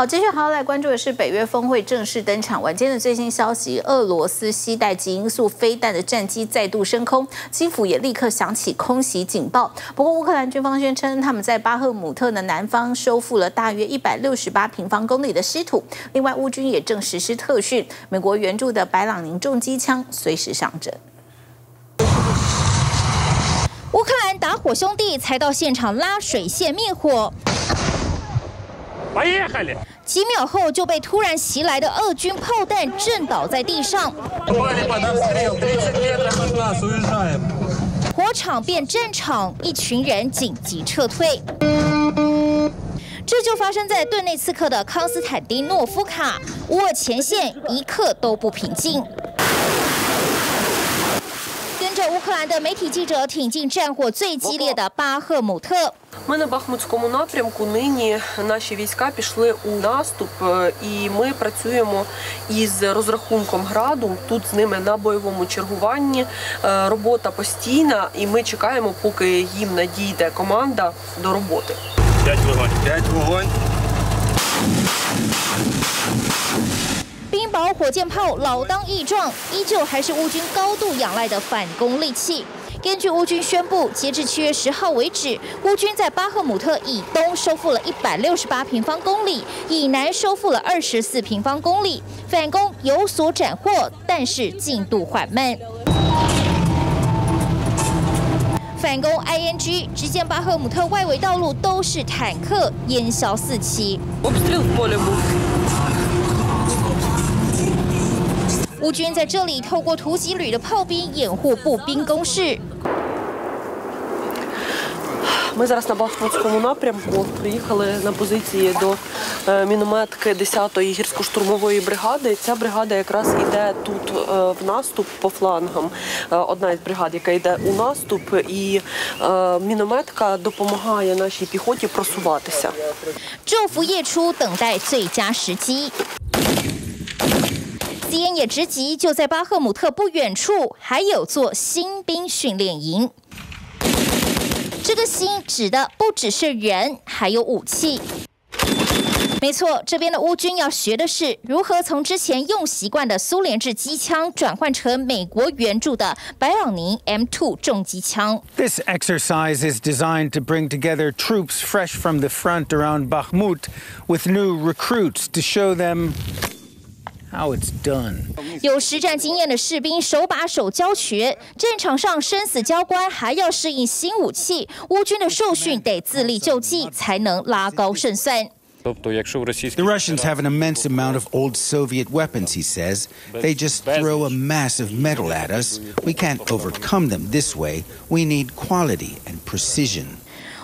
好，接下来要来关注的是北约峰会正式登场。晚间的最新消息，俄罗斯携带极音速飞弹的战机再度升空，基辅也立刻响起空袭警报。不过，乌克兰军方宣称他们在巴赫姆特的南方收复了大约一百六十八平方公里的失土。另外，乌军也正实施特训，美国援助的白朗宁重机枪随时上阵。乌克兰打火兄弟才到现场拉水线灭火。几秒后就被突然袭来的俄军炮弹震倒在地上，火场变战场，一群人紧急撤退。这就发生在顿内茨克的康斯坦丁诺夫卡，乌俄前线一刻都不平静。跟着乌克兰的媒体记者挺进战火最激烈的巴赫姆特。Ми на Бахмутському напрямку нині наші війська пішли у наступ, і ми працюємо із розрахунком граду. Тут з ними на бойовому чергуванні. Робота постійна, і ми чекаємо, поки їм надійде команда до роботи. П'ять вогонь. П'ять вогонь. 火箭炮老当益壮，依旧还是乌军高度仰赖的反攻利器。根据乌军宣布，截至七月十号为止，乌军在巴赫姆特以东收复了一百六十八平方公里，以南收复了二十四平方公里，反攻有所斩获，但是进度缓慢。反攻 ING，只见巴赫姆特外围道路都是坦克，烟消四起。乌军在这里透过突击旅的炮兵掩护步兵攻势。Ми зараз на Бахмутському напрямку приїхали на позиції до мінометки 10-ї гірсько-штурмової бригади. Ця бригада якраз йде тут в наступ по флангам. Одна із бригад, яка йде у наступ, і мінометка допомагає нашій піхоті просуватися. 昼伏夜出，等待最佳时机。 C N 也直击，就在巴赫姆特不远处，还有座新兵训练营。这个“新”指的不只是人，还有武器。没错，这边的乌军要学的是如何从之前用习惯的苏联制机枪转换成美国援助的白朗宁 M2 重机枪。This exercise is designed to bring together troops fresh from the front around Bakhmut with new recruits to show them. How it's done. 有实战经验的士兵手把手教学，战场上生死交关，还要适应新武器。乌军的受训得自力救济，才能拉高胜算。The Russians have an immense amount of old Soviet weapons, he says. They just throw a massive metal at us. We can't overcome them this way. We need quality and precision.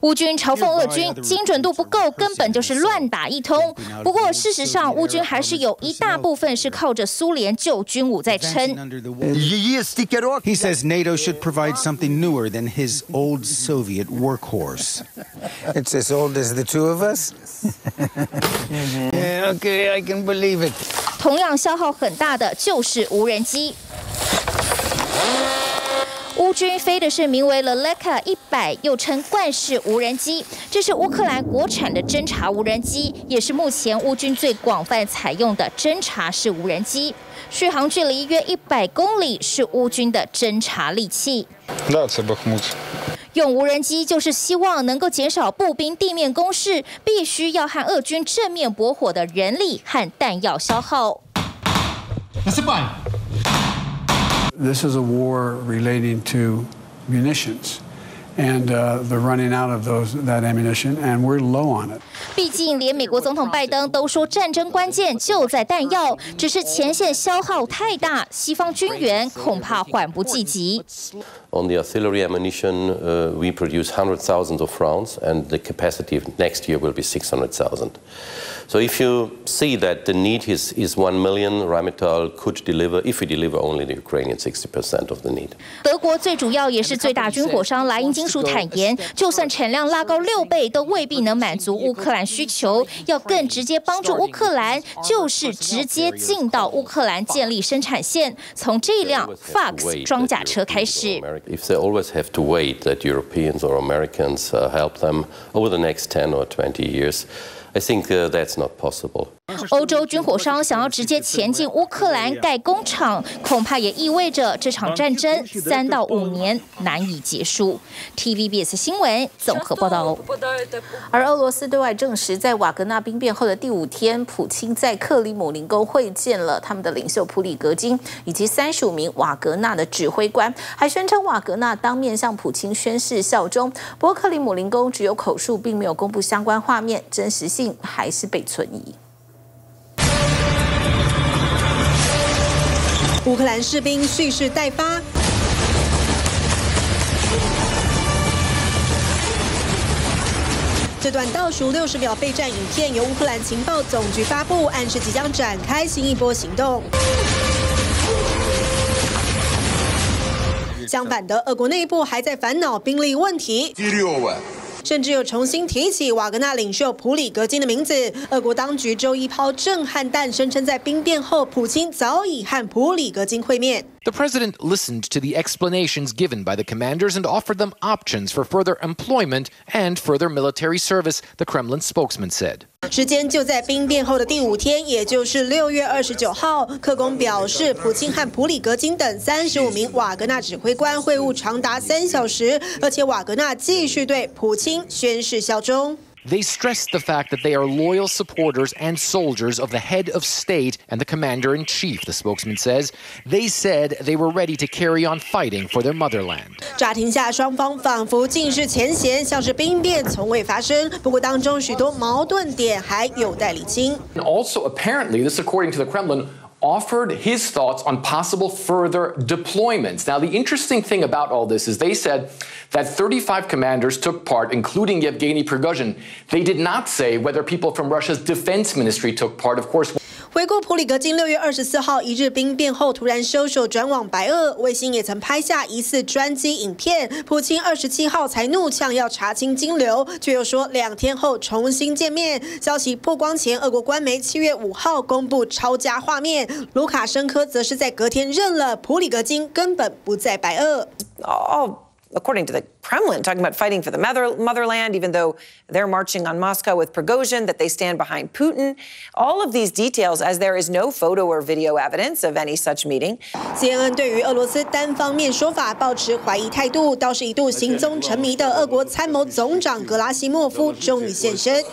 乌军嘲讽俄军精准度不够，根本就是乱打一通。不过事实上，乌军还是有一大部分是靠着苏联旧军武在撑。He says NATO should provide something newer than his old Soviet workhorse. It's as old as the two of us. yeah, okay, I can believe it. 同样消耗很大的就是无人机。乌军飞的是名为 Leleka 一百，又称冠式无人机，这是乌克兰国产的侦察无人机，也是目前乌军最广泛采用的侦察式无人机。续航距离约一百公里，是乌军的侦察利器。用无人机就是希望能够减少步兵地面攻势，必须要和俄军正面搏火的人力和弹药消耗。This is a war relating to munitions and uh, the running out of those that ammunition, and we're low on it. 毕竟，连美国总统拜登都说战争关键就在弹药，只是前线消耗太大，西方军援恐怕缓不济急。On the artillery ammunition, uh, we produce hundred thousands of rounds, and the capacity of next year will be six hundred thousand. So if you see that the need is, is 1 million, Rheinmetall could deliver, if we deliver only the Ukrainian 60% of the need. 德国最主要也是最大军火商莱茵金 属坦言，就算产量拉高六倍，都未必能满足乌克兰需求。要更直接帮助乌克兰，就是直接进到乌克兰建立生产线，从这辆 Fox 装甲车开始。If they always have to wait that Europeans or Americans uh, help them over the next ten or twenty years, I think that's not possible. 欧洲军火商想要直接前进乌克兰盖工厂，恐怕也意味着这场战争三到五年难以结束。TVBS 新闻综合报道。而俄罗斯对外证实，在瓦格纳兵变后的第五天，普京在克里姆林宫会见了他们的领袖普里格金以及三十五名瓦格纳的指挥官，还宣称瓦格纳当面向普京宣誓效忠。不过，克里姆林宫只有口述，并没有公布相关画面，真实性还是被存疑。乌克兰士兵蓄势待发。这段倒数六十秒备战影片由乌克兰情报总局发布，暗示即将展开新一波行动。相反的，俄国内部还在烦恼兵力问题。甚至又重新提起瓦格纳领袖普里格金的名字。俄国当局周一抛震撼弹，声称在兵变后，普京早已和普里格金会面。The president listened to the explanations given by the commanders and offered them options for further employment and further military service, the Kremlin spokesman said. 时间就在兵变后的第五天，也就是六月二十九号。克宫表示，普京和普里格金等三十五名瓦格纳指挥官会晤长达三小时，而且瓦格纳继续对普京宣誓效忠。They stressed the fact that they are loyal supporters and soldiers of the head of state and the commander in chief, the spokesman says. They said they were ready to carry on fighting for their motherland. 乍听下，双方仿佛尽释前嫌，像是兵变从未发生。不过当中许多矛盾点还有待理清。Also, apparently, this according to the Kremlin offered his thoughts on possible further deployments. Now, the interesting thing about all this is they said that 35 commanders took part, including Yevgeny Prigozhin. They did not say whether people from Russia's defense ministry took part. Of course, 回顾普里格金六月二十四号一日兵变后突然收手转往白俄，卫星也曾拍下疑似专机影片。普京二十七号才怒呛要查清金流，却又说两天后重新见面。消息曝光前，俄国官媒七月五号公布抄家画面，卢卡申科则是在隔天认了普里格金根本不在白俄。哦。according to the Kremlin, talking about fighting for the mother, motherland, even though they're marching on Moscow with Prigozhin, that they stand behind Putin. All of these details, as there is no photo or video evidence of any such meeting. CNN 对于俄罗斯单方面说法保持怀疑态度，倒是一度行踪沉迷的俄国参谋总长格拉西莫夫终于现身。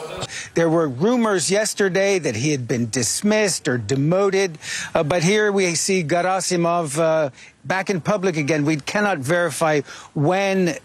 There were rumors yesterday that he had been dismissed or demoted, uh, but here we see Garasimov uh, back in public again. We cannot verify when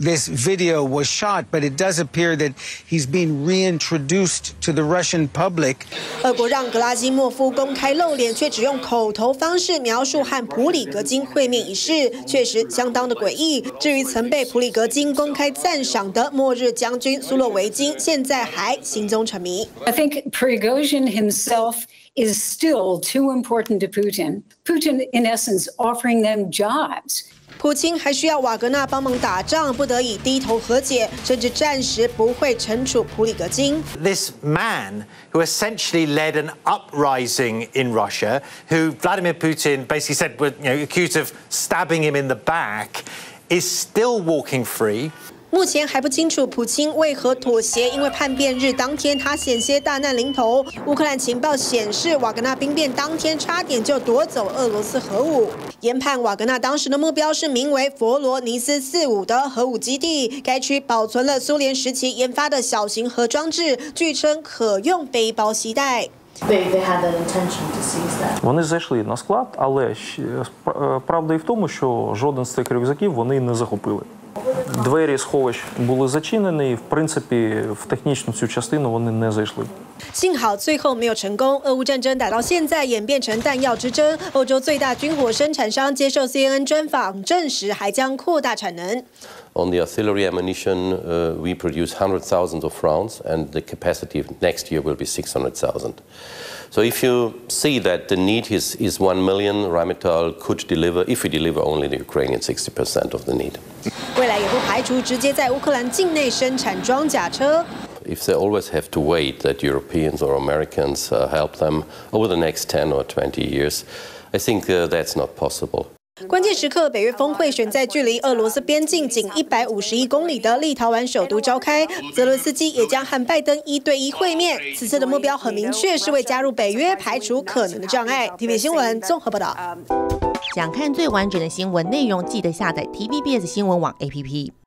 this video was shot, but it does appear that he's being reintroduced to the Russian public. 俄国让格拉基莫夫公开露脸，却只用口头方式描述和普里格金会面一事，确实相当的诡异。至于曾被普里格金公开赞赏的末日将军苏洛维金，现在还行踪成谜。I think Prigozhin himself is still too important to Putin. Putin, in essence, offering them jobs. 普京还需要瓦格纳帮忙打仗，不得已低头和解，甚至暂时不会惩处普里格金。This man who essentially led an uprising in Russia, who Vladimir Putin basically said were you know, accused of stabbing him in the back, is still walking free. 目前还不清楚普京为何妥协，因为叛变日当天他险些大难临头。乌克兰情报显示，瓦格纳兵变当天差点就夺走俄罗斯核武。研判瓦格纳当时的目标是名为佛罗尼斯四五的核武基地，该区保存了苏联时期研发的小型核装置，据称可用背包携带。Вони зайшли на склад, але правда і в тому, що жоден з цих рюкзаків вони не захопили. Двері сховищ були зачинені, і в принципі в технічну цю частину вони не зайшли. 幸好最后没有成功。俄乌战争打到现在演变成弹药之争，欧洲最大军火生产商接受 CNN 专访，证实还将扩大产能。On the artillery ammunition, uh, we produce hundred thousands of rounds, and the capacity next year will be six hundred thousand. So if you see that the need is, is 1 million, Rheinmetall could deliver, if we deliver only the Ukrainian 60% of the need. If they always have to wait that Europeans or Americans uh, help them over the next 10 or 20 years, I think uh, that's not possible. 关键时刻，北约峰会选在距离俄罗斯边境仅一百五十一公里的立陶宛首都召开，泽伦斯基也将和拜登一对一会面。此次的目标很明确，是为加入北约排除可能的障碍。TV 新闻综合报道。想看最完整的新闻内容，记得下载 TVBS 新闻网 APP。